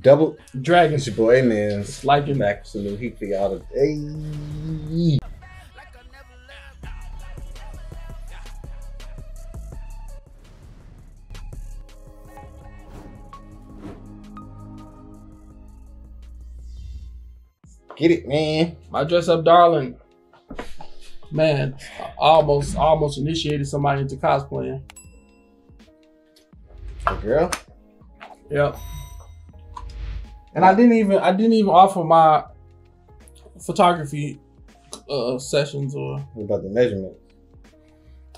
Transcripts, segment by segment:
Double. Dragon. It's your boy, man. Like him. Back with some new heat for y'all today. Get it, man. My dress up darling. Man, I almost almost initiated somebody into cosplaying. The girl. Yep. And I didn't even I didn't even offer my photography uh sessions or What about the measurement?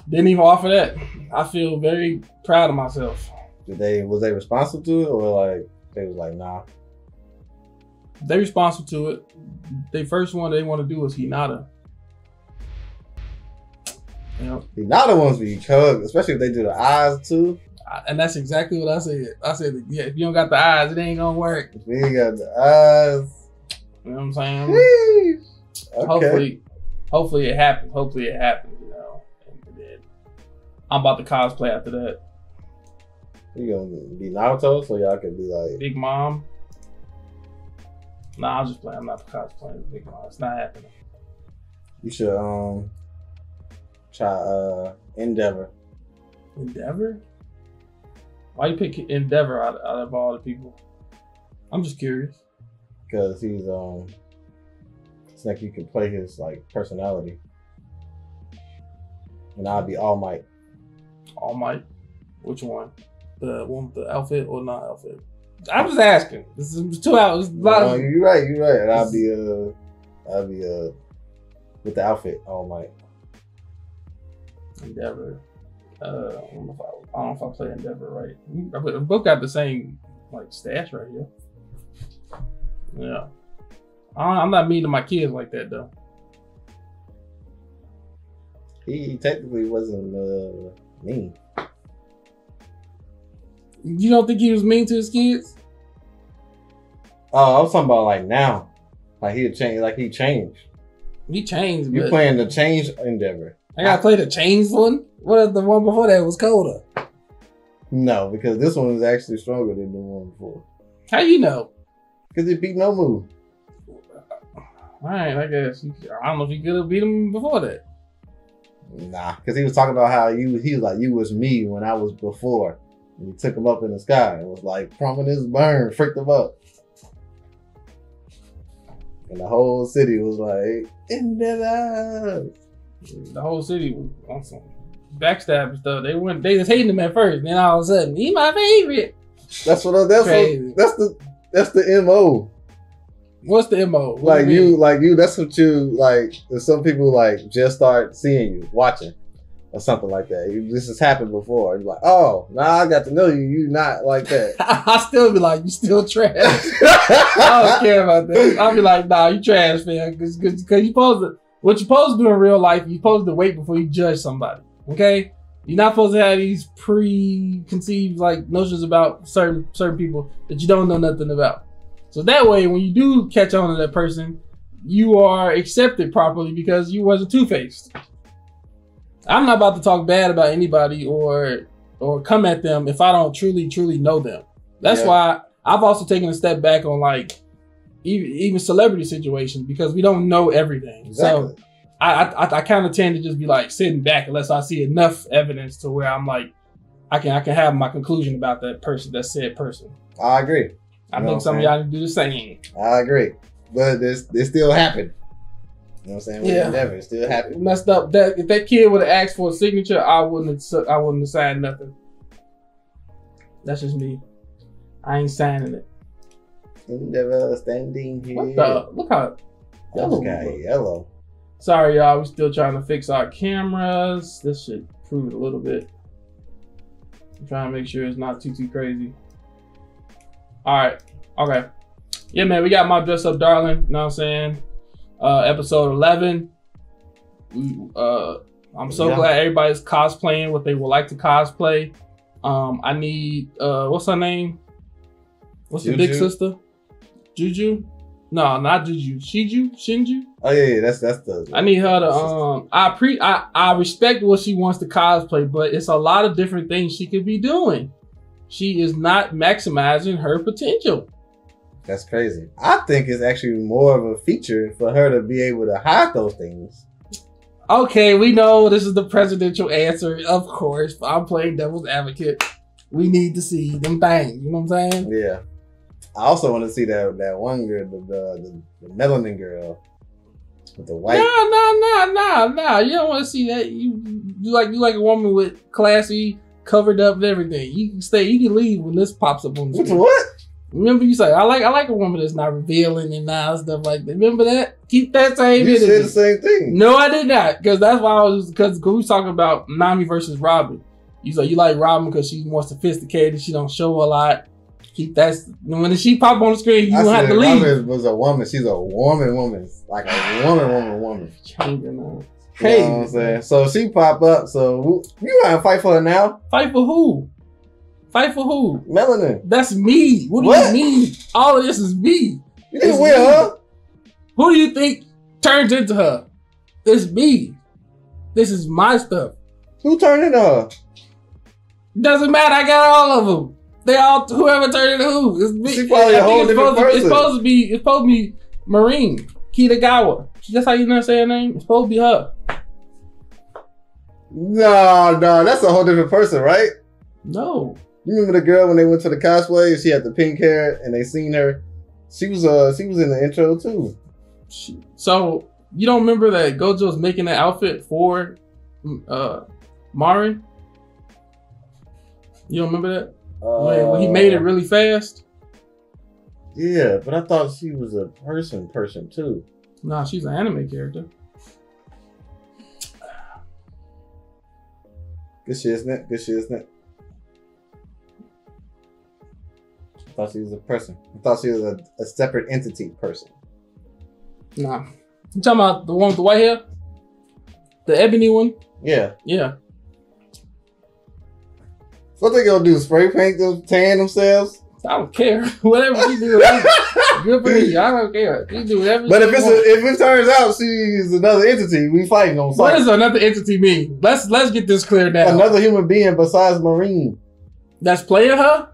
didn't even offer that. I feel very proud of myself. Did they was they responsive to it or like they was like nah? They responsible to it. The first one they want to do is Hinata. Yep. Not the ones be hug, especially if they do the eyes too. And that's exactly what I said. I said, yeah, if you don't got the eyes, it ain't gonna work. If we got the eyes. You know what I'm saying? Okay. Hopefully, hopefully it happens. Hopefully it happens. You know. And then I'm about to cosplay after that. You gonna be Naruto so y'all can be like Big Mom. Nah, I'll just play. I'm not cosplaying as Big Mom. It's not happening. you should um try uh Endeavor. Endeavor. Why you pick Endeavor out, out of all the people? I'm just curious. because he's um it's like you can play his like personality and i'll be all might All Might. Which one? The one with the outfit or not outfit? I'm just asking. This is two hours. No, of you're right you're right and i'll be uh i'll be uh with the outfit all might Endeavor. Uh, I don't know if I, I don't know if I play Endeavor right. We both got the same like stash right here. Yeah. I- I'm not mean to my kids like that though. he technically wasn't uh mean You don't think he was mean to his kids? oh i was talking about like now like he changed like he changed He changed. you're but playing the change endeavor I gotta play the changed one. What if the one before that was colder? no because this one is actually stronger than the one before How you know? because it beat no move All right, I guess. I don't know if you could have beat him before that. Nah, because he was talking about how you he was like you was me when I was before. And he took him up in the sky and was like prominence burn, freaked him up. And the whole city was like, Endeavor. The whole city was on some backstab and stuff. They went. They was hating him at first. Then all of a sudden, he my favorite. That's what I- that's what, that's the that's the MO. What's the mo? What Like you mean? like you that's what you like some people like just start seeing you, watching. Or something like that. You, this has happened before. You're like, oh, now I got to know you. You not like that. I still be like, you still trash. I don't care about that. I'll be like, nah, you trash, man. Because because you supposed to what you're supposed to do in real life. you're supposed to wait before you judge somebody. Okay, you're not supposed to have these preconceived like notions about certain certain people that you don't know nothing about. So that way, when you do catch on to that person, you are accepted properly because you wasn't two faced. I'm not about to talk bad about anybody or or come at them if I don't truly truly know them. That's Yeah. why I've also taken a step back on like even, even celebrity situations because we don't know everything. Exactly. So I I, I kind of tend to just be like sitting back unless I see enough evidence to where I'm like I can I can have my conclusion about that person that said person. I agree. I You think some of y'all do the same. I agree. But this this still happened. You know what I'm saying? With Yeah. Endeavor, it still happened. Messed up. That if that kid would have asked for a signature, I wouldn't have. I wouldn't have signed nothing. That's just me. I ain't signing it. Endeavor standing here. What the? Look how. Oh, okay, yellow. Sorry, y'all. We're still trying to fix our cameras. This should prove it a little bit. I'm trying to make sure it's not too too crazy. All right. Okay. Yeah, man. We got my dress up, darling. You know what I'm saying? Uh, episode 11. We, uh, I'm so Yeah. glad everybody's cosplaying what they would like to cosplay. Um, I need uh, what's her name? What's the big sister? Juju? No, not Juju. Shiju? Shinju? Oh yeah, yeah, that's that's the. I need her to um I pre I, I respect what she wants to cosplay, but it's a lot of different things she could be doing. She is not maximizing her potential. That's crazy. I think it's actually more of a feature for her to be able to hide those things. Okay, we know this is the presidential answer, of course. But I'm playing devil's advocate. We need to see them things. You know what I'm saying? Yeah. I also want to see that that one girl, the the, the, the melanin girl with the white. Nah, nah, nah, nah, nah. You don't want to see that. You you like you like a woman with classy, covered up and everything. You can stay. You can leave when this pops up on the What? screen. what? Remember you say I like I like a woman that's not revealing and not stuff like that. Remember that? Keep that same You said the same thing. No, I did not, because that's why I was because we was talking about Nami versus Robin. You say you like Robin because she's more sophisticated. She don't show a lot. Keep that when she pop on the screen, you I don't have to leave. Robin was a woman. She's a woman, woman, like a woman, woman, woman. Changing. You Hey, know what I'm saying? So she pop up. So you want to fight for her now? fight for who? Fight for who? Melanin. That's me. What do What? you mean? All of this is me. You didn't win, huh? Who do you think turns into her? It's me. This is my stuff. Who turned into her? Doesn't matter. I got all of them. They all whoever turned into who. It's. She probably I a think whole it's different supposed to, It's supposed to be. It's supposed to be Marine Kitagawa. That's how you know say her name. It's supposed to be her. No, no, that's a whole different person, right? No. You remember the girl when they went to the cosplay and she had the pink hair and they seen her? She was uh she was in the intro too. She- So you don't remember that Gojo's making that outfit for uh Marin? You don't remember that? When, when he made it uh, really fast? Yeah, but I thought she was a person person too. Nah, she's an anime character. Good shit, isn't it? Good shit, isn't it? I thought she was a person. I thought she was a, a separate entity person. Nah. You talking about the one with the white hair? The ebony one? Yeah. Yeah. What they gonna do? Spray paint them, tan themselves? I don't care. whatever she do, good for me. I don't care. She do whatever. But if it's a, if it turns out she's another entity, we fighting on what does another entity mean? Let's let's get this clear now. Another human being besides Marine. That's playing her.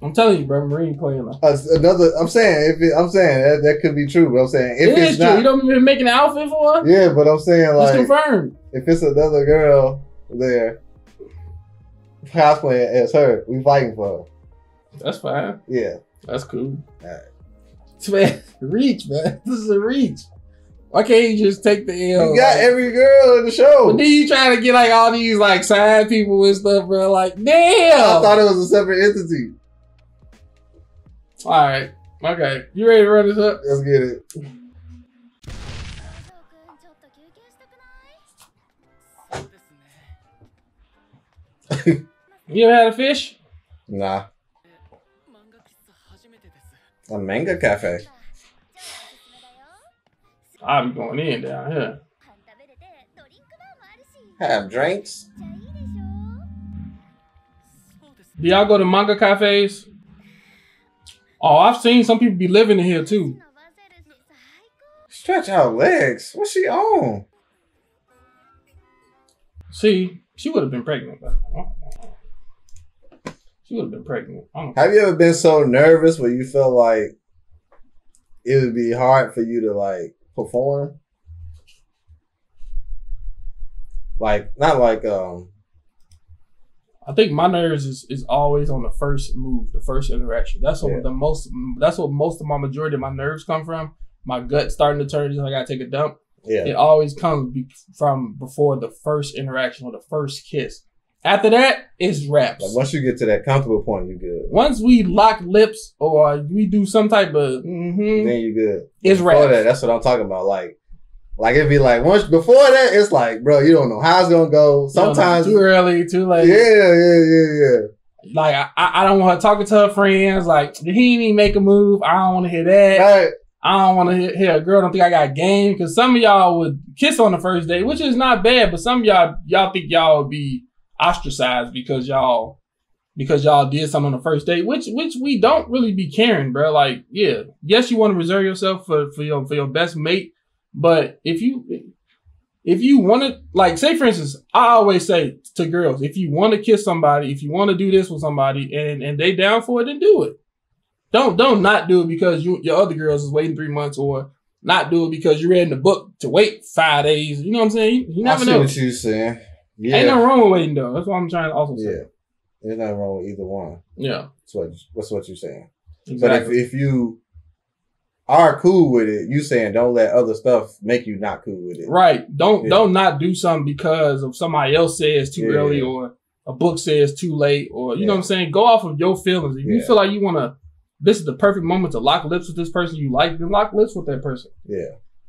I'm telling you, bro. Marine playing her. Uh, another. I'm saying if it, I'm saying that, that could be true. But I'm saying if It it's is true. not. You don't even make an outfit for her. yeah, but I'm saying It's like confirmed. if it's another girl there cosplaying as her, we fighting for her. That's fine. Yeah. That's cool. Alright. Man, reach, man. This is a reach. Why can't you just take the L? You got like- every girl in the show. But then you trying to get like all these like side people and stuff, bro. Like, damn. I thought it was a separate entity. all right. Okay. You ready to run this up? Let's get it. You ever had a fish? Nah. A manga cafe. I'm going in down here. Have drinks. Do y'all go to manga cafes? Oh, I've seen some people be living in here too. Stretch out legs. What's she on? See, she would have been pregnant. But, oh she would have been pregnant. Have you ever been so nervous where you felt like it would be hard for you to like perform? Like not like um I think my nerves is, is always on the first move, the first interaction. That's what Yeah. the most. That's what most of my majority of my nerves come from. My gut starting to turn. Just like I gotta take a dump. yeah. It always comes be, from before the first interaction or the first kiss. After that, it's raps. Like once you get to that comfortable point, you good. Once we lock lips or we do some type of, mm-hmm, Then you good. it's Before that, that's what I'm talking about. Like, like it'd be like once before that, it's like, bro, you don't know how it's gonna go. Sometimes, too early, too late. yeah, yeah, yeah. Yeah. Like I, I don't want her talking to her friends. Like he didn't even make a move. I don't want to hear that. Right. I don't want to hear, hear a girl don't think I got game because some of y'all would kiss on the first date, which is not bad. But some of y'all y'all think y'all would be ostracized because y'all because y'all did something on the first date, which which we don't really be caring, bro. Like yeah, yes, you want to reserve yourself for for your for your best mate, but if you if you want to like say for instance, I always say to girls, if you want to kiss somebody, if you want to do this with somebody, and and they down for it, then do it. Don't don't not do it because you your other girls is waiting three months, or not do it because you read in the book to wait five days. You know what I'm saying? You, you I never see know. what you're saying. Yeah, Ain't nothing wrong with waiting though. That's what I'm trying to also say. yeah. There's nothing wrong with either one. Yeah, That's what that's what you're saying. exactly. But if if you are cool with it, you saying don't let other stuff make you not cool with it. right. Don't Yeah. don't not do something because of somebody else says too Yeah. early or a book says too late or you know what I'm saying. Go off of your feelings. If you feel like you want to, this is the perfect moment to lock lips with this person you like. Then lock lips with that person. Yeah,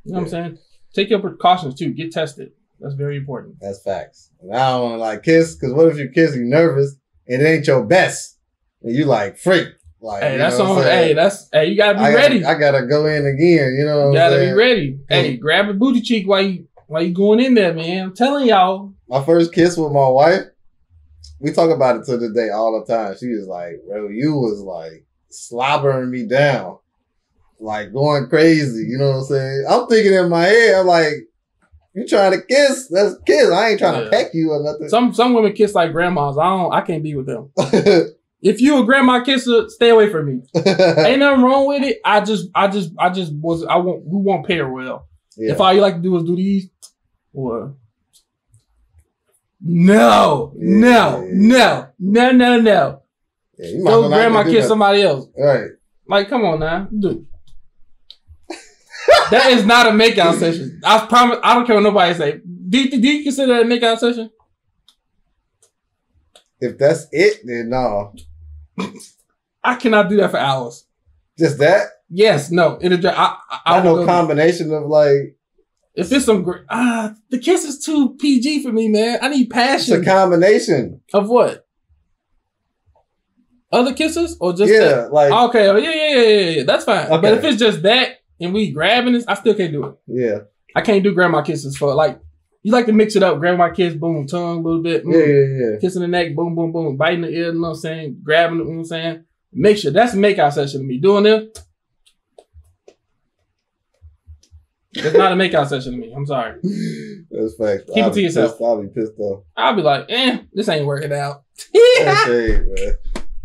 You know what I'm saying? Take your precautions too. Get tested. That's very important. that's facts. And I don't want to like kiss because what if you kiss you nervous and it ain't your best and you like freak like Hey, that's on. Hey, that's hey. You gotta be I gotta, ready. I gotta go in again. You know, what you gotta be ready. Hey, grab a booty cheek while you while you going in there, man. I'm telling y'all. My first kiss with my wife, we talk about it to this day all the time. She was like, "Bro, you was like slobbering me down, like going crazy." You know what I'm saying? I'm thinking in my head, I'm like, "You trying to kiss? Let's kiss. I ain't trying Yeah. to peck you or nothing." Some some women kiss like grandmas. I don't. I can't be with them. If you a grandma kisser, stay away from me. Ain't nothing wrong with it. I just I just I just was I won't we won't pair well. yeah. If all you like to do is do these, or no, no, no, no, no, no. Yeah, Go grandma kiss somebody else. Right. Like, come on now, dude. That is not a makeout session. I promise. I don't care what nobody say. Do you, do you consider that a makeout session? If that's it, then no. I cannot do that for hours. Just that. Yes, no. It'll. I, I, I know combination of like if it's some great. Ah, the kiss is too PG for me, man. I need passion. it's a combination. of what? Other kisses or just yeah, that? like Okay, oh, yeah, yeah, yeah, yeah, yeah. That's fine. But if it's just that and we grabbing this, I still can't do it. yeah, I can't do grandma kisses for like. You like to mix it up, grandma kiss, boom, tongue a little bit, yeah, mm, yeah, yeah. kissing the neck, boom, boom, boom, biting the ear, you know what I'm saying, grabbing it, you know what I'm saying. Make sure that's a makeout session to me. Doing it, it's not a makeout session to me. I'm sorry. That's facts. Keep it I'll to yourself. Pissed, I'll be pissed off. I'll be like, eh, this ain't working out. That's shade, man.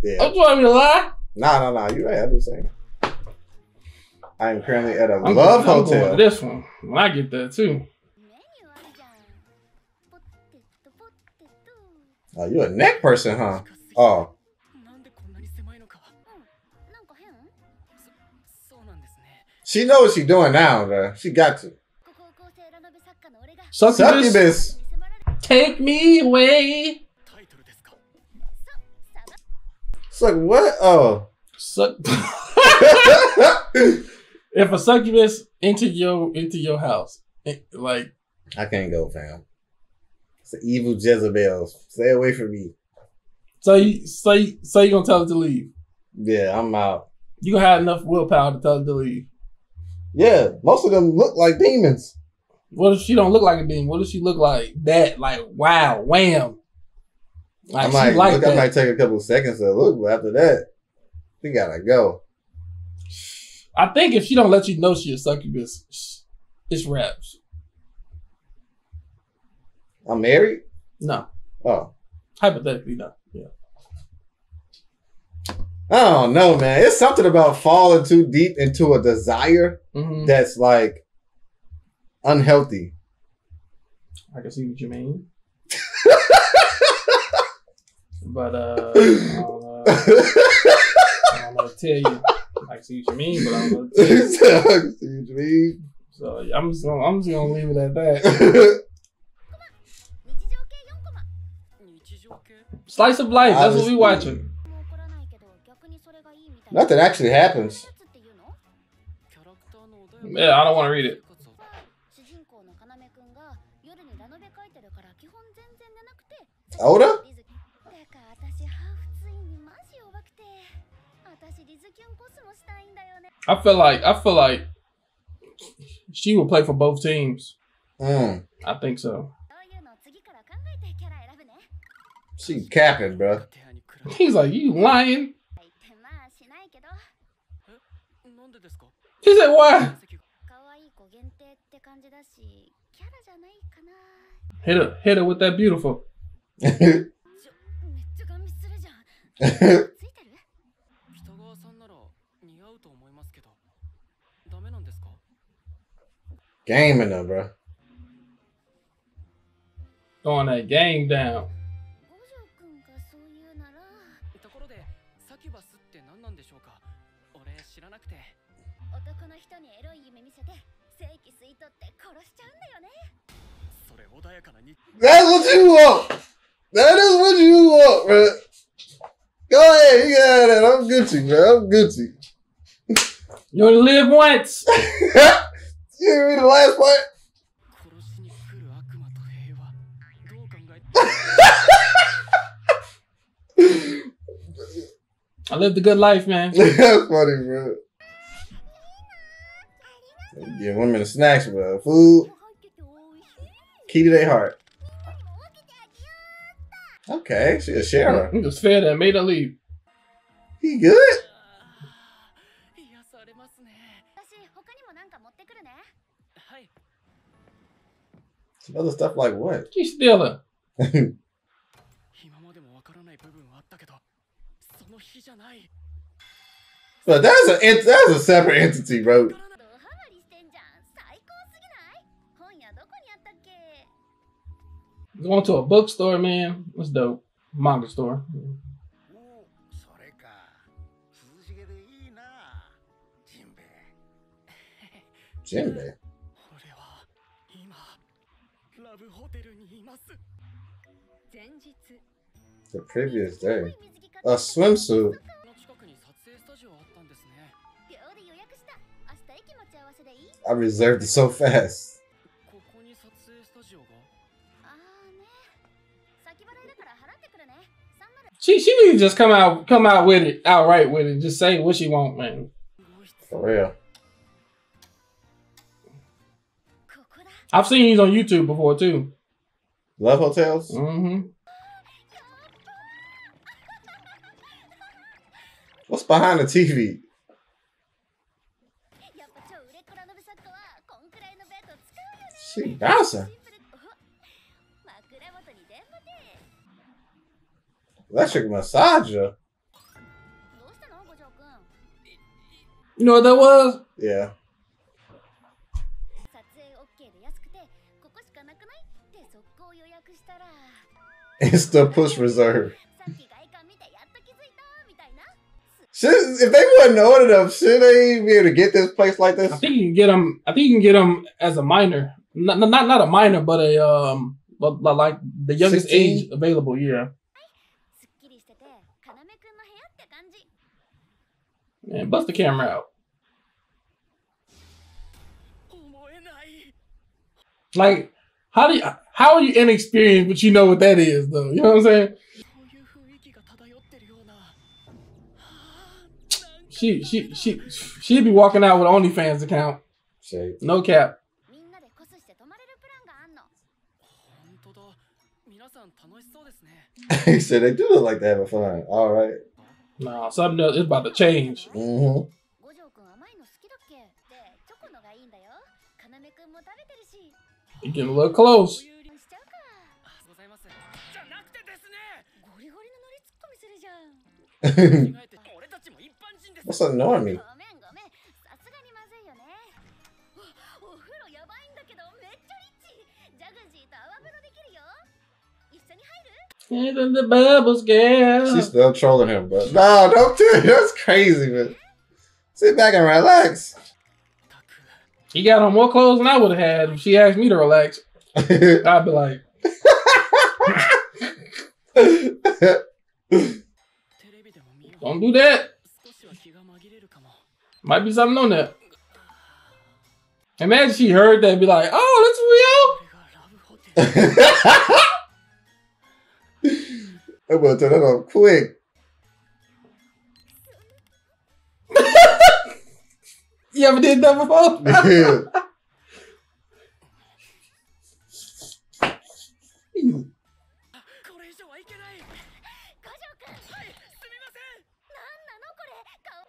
Yeah. Don't you want me to lie? Nah, nah, nah. You right. I do the same. I am currently at a I'm love going, hotel. Going this one. When I get that too. Oh, you a neck person, huh? Oh. She knows what she's doing now, though. She got to. Succubus. Succubus. Take me away. Suck what? Oh. Suck. if a succubus enter your into your house, it- like I can't go, fam. It's an evil Jezebel. Stay away from me. so you so you, so you gonna tell it to leave. Yeah, I'm out. You gonna have enough willpower to tell it to leave. Yeah, most of them look like demons. What if she don't look like a demon? What if she look like that? Like wow, wham. Like I might like look, that. I might take a couple seconds to look, but after that, we gotta go. I think if she don't let you know she a succubus, it's raps. I'm married. No, Oh, hypothetically, no. Yeah. I don't know, man. It's something about falling too deep into a desire hmm that's like unhealthy. I can see what you mean. but uh, I don't, know, I don't know what to tell you. I see what you mean, but I'm gonna I see what you mean. So I'm just gonna I'm just gonna leave it at that. Slice of life. That's what we watching. Nothing actually happens. Yeah, I don't want to read it. Oda? I feel like I feel like she will play for both teams. Mm. I think so. She capping, bro. He's like, you lying. He said, why? Hit her, hit her with that beautiful. Gaming them, bro. Throwing that game down. That's what you want. That is what you want, bro. Go ahead, you got it. I'm Gucci, man. I'm Gucci. You only live once. You read the last part? I lived a good life, man. That's funny, bro. Give women the snacks, bro. Food. Key to their heart. Okay, she a sharer. Just fair that made her leave. He good? なんか持ってくるねはい Some other stuff like what? She's stealing. 今までもわからない部分はあったけどその日じゃない But that's a ent- that's a separate entity, bro. ドハマりしてんじゃん最高すぎない本屋どこにあったっけ Going to a bookstore, man. That's dope. Manga store. エ Jimbe. 俺は今ラブホテルにいます前日 The previous day. 水着買って A swimsuit. この近くに撮影スタジオあったんですね秒で予約した明日駅待ち合わせでいい I reserved it so fast. ここに撮影スタジオがああね先払いだから払ってくるね3 She she need to just come out come out with it outright with it. Just say what she want, man. ご質 For real. I've seen these on YouTube before too. Love hotels. Mm-hmm. What's behind the TV? She bouncing. your massager. You know what that was? Yeah. It's the push reserve. Should, if they wasn't old enough, should they be able to get this place like this? I think you can get them. I think you can get them as a minor, not not not a minor, but a um, but, like the youngest 16? age available. Yeah. Man, bust the camera out. Like how do you, how are you inexperienced but you know what that is though? You know what I'm saying? She she she she'd be walking out with OnlyFans account. No cap. he said they do look like they have a fun. All right. Nah, something else is about to change. Mm-hmm. You're getting a little close. What's annoying me? Get in the bubbles, girl. She's still trolling him, but no, don't do it. That's crazy, man. Sit back and relax. He got on more clothes than I would have had if she asked me to relax. I'd be like. Don't do that. Might be something on that. Imagine she heard that be like, oh, that's real. I'm gonna turn that off quick. なのこれ。顔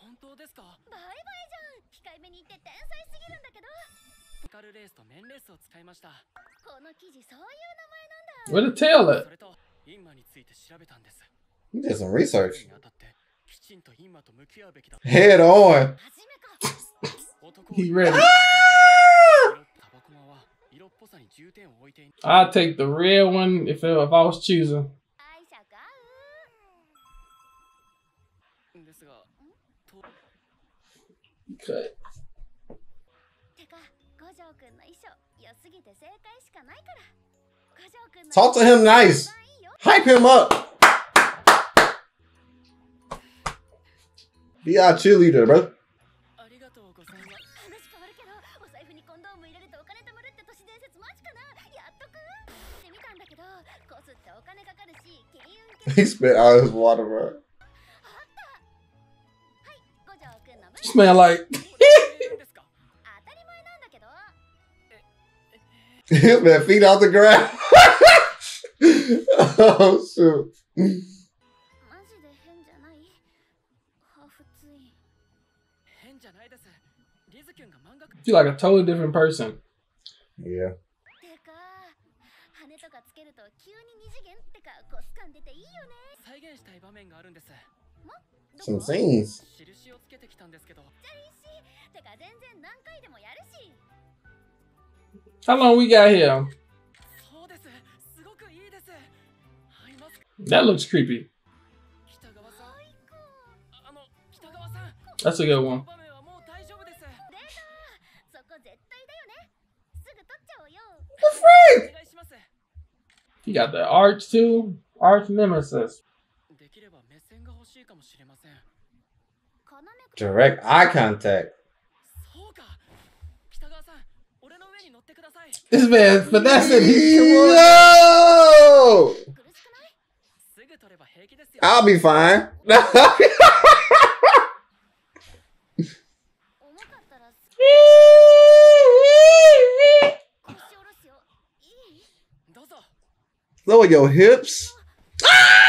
本当ですか？バイバイじゃん。控えめに言って天才すぎるんだけど。スカルレースとメンレースを使いました。この記事そういう名前なんだ Where the tail at? それとインマについて調べたんです You did some research. にあたって Head on. he ready. Ah! I take the red one if, it, if I was choosing. Cut. Talk to him nice. Hype him up. Be our cheerleader, bro. he spit out his water, bro. Smell like man feet out the ground. oh shoot. Like a totally different person. Yeah. Some scenes. How long we got here? That looks creepy. That's a good one. The? You got the arch too? Arch nemesis. Direct eye contact. This man finessing. No! I'll be fine. Lower your hips. Ah!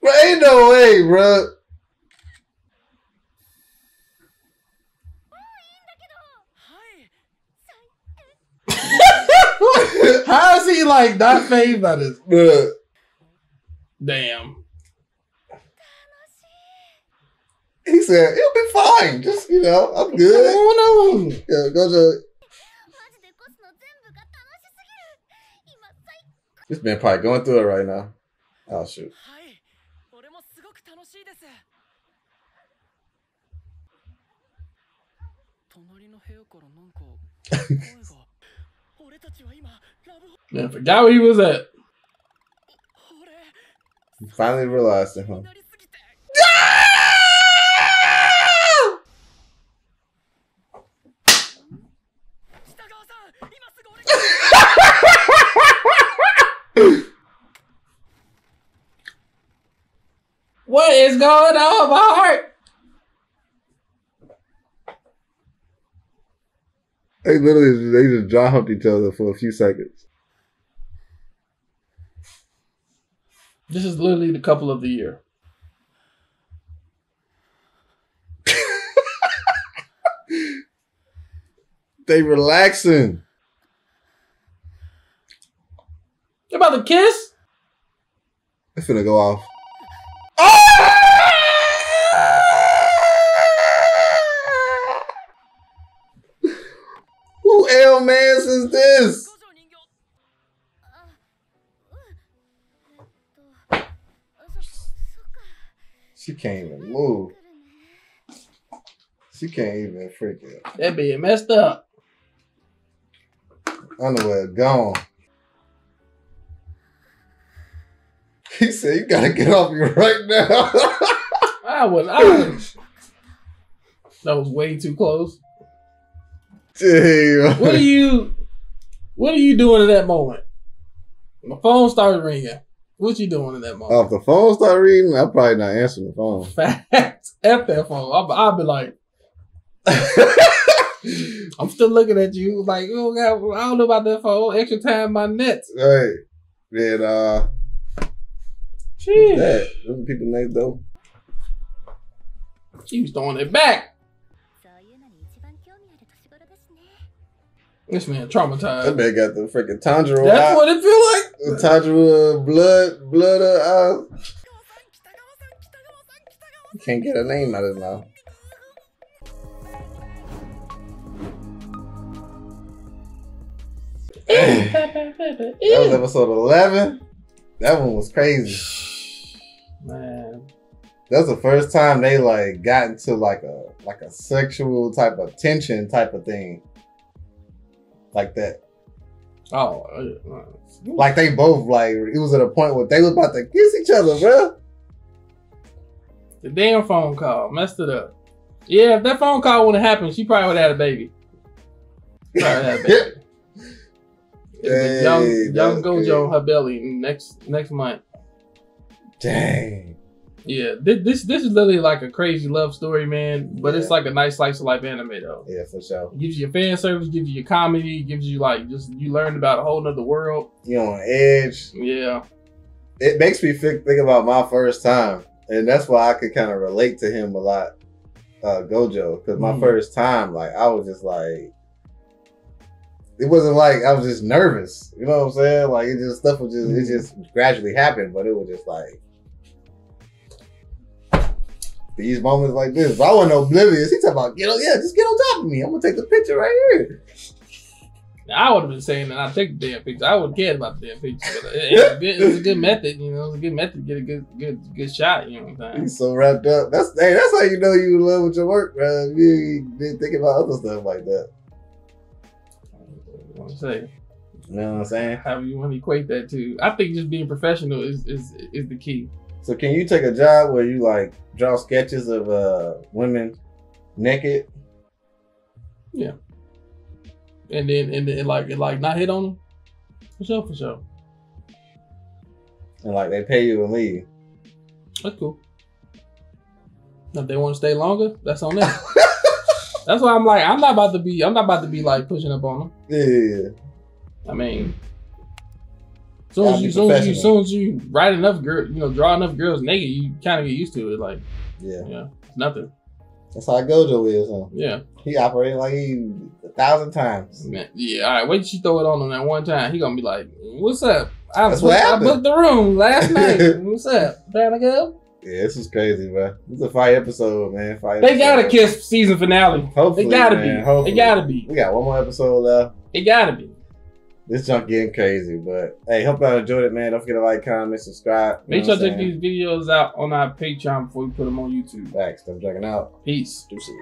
Bro, ain't no way, bro. How is he like not fazed by this? Bruh. Damn. He said, it'll be fine. Just, you know, I'm good. Come on. Yeah, go to This man probably going through it right now. Oh shoot. man, forgot where he was at. Finally realized it, huh? What is going on, my heart? They literally they just dry humped each other for a few seconds. This is literally the couple of the year. They relaxing. They about to kiss? They finna go off. Who L mans is this? She can't even move. She can't even freaking. That be messed up. Underwear gone. He said, "You gotta get off me right now." I was. I was. That was way too close. Damn. What are you? What are you doing in that moment? My phone started ringing. What you doing in that moment? Oh, if the phone start ringing, I'm probably not answering the phone. Facts. F that phone. I'll, I'll be like, I'm still looking at you like, oh God, I don't know about that phone. Extra time my nets. Right. Then uh Jeez. that. Those are people next door. She was throwing it back. This man traumatized. That man got the freaking Tanjiro That's eye- what it feel like. the Tanjiro blood blood uh, eye. Can't get a name out of his mouth. That was episode eleven. That one was crazy. Man, That's the first time they like got into like a like a sexual type of tension type of thing. Like that. oh, Like they both like it was at a point where they was about to kiss each other, bro. the damn phone call messed it up. Yeah, if that phone call would have happened, she probably would have had a baby. Probably had a baby. Hey, young young. Gojo on her belly next next month. Dang. Yeah, this, this is literally like a crazy love story, man. But it's like a nice slice of life anime though. Yeah, for sure. gives you your fan service, gives you your comedy, gives you like just you learn about a whole nother world. You on edge. Yeah, It makes me think, think about my first time. And that's why I could kind of relate to him a lot, uh, Gojo. Because my Mhm. first time, like, I was just like, it wasn't like I was just nervous. You know what I'm saying? Like, it just, stuff was just, it just gradually happened, but it was just like, these moments like this. But I wasn't oblivious. He talking about, get on, yeah, just get on top of me. I'm going to take the picture right here. I would have been saying that I take the damn picture. I would cared about the damn picture. But uh, it, it's, a good, it's a good method, you know. It's a good method to get a good good good shot. You know what I'm saying? He's so wrapped up. That's hey, that's how you know you love with your work, bro. You didn't think about other stuff like that. You know what I'm saying? You know what I'm saying? However you want to equate that to. I think just being professional is is is the key. So can you take a job where you like draw sketches of uh women naked? Yeah. And then and then like and like not hit on them. For sure, for sure. And like they pay you and leave. That's cool. If they want to stay longer, that's on them. that's why I'm like, I'm not about to be, I'm not about to be like pushing up on them. Yeah. I mean, soon as you, soon as you, soon as you write enough girl, you know, draw enough girls naked, you kind of get used to it. Like, Yeah. yeah, it's nothing. That's how Gojo is, huh? Yeah, He operated like he a thousand times. man. Yeah. All right, wait till she throw it on him that one time. He gonna be like, "What's up? I, That's booked, what I booked the room last night. What's up? Trying to go? Yeah, this is crazy, bro. This is a fire episode, man. Fire They got a episode. kiss season finale. Hopefully, They gotta man. be. Hopefully. They gotta be. We got one more episode left. It gotta be. This junk getting crazy, but hey, hope y'all enjoyed it, man. Don't forget to like, comment, subscribe. Make sure to check these videos out on our Patreon before we put them on YouTube. Facts. I'm checking out. Peace. Deuces.